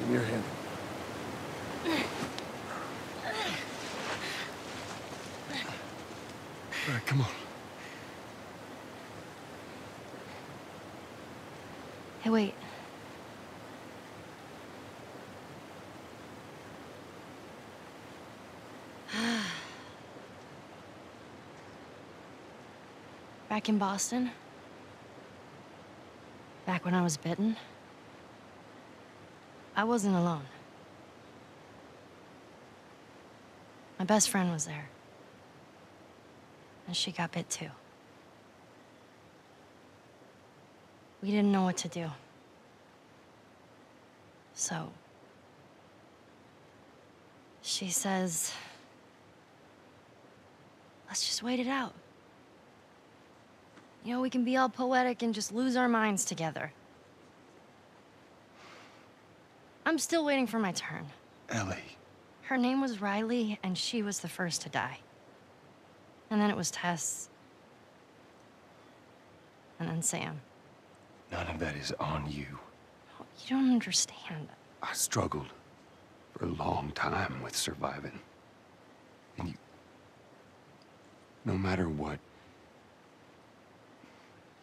Me your hand. All right, come on. Hey, wait. Back in Boston, back when I was bitten, I wasn't alone. My best friend was there. And she got bit too. We didn't know what to do. So. She says. Let's just wait it out. You know, we can be all poetic and just lose our minds together. I'm still waiting for my turn. Ellie. Her name was Riley, and she was the first to die. And then it was Tess. And then Sam. None of that is on you. Oh, You don't understand. I struggled for a long time with surviving. And you... No matter what,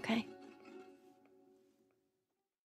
okay?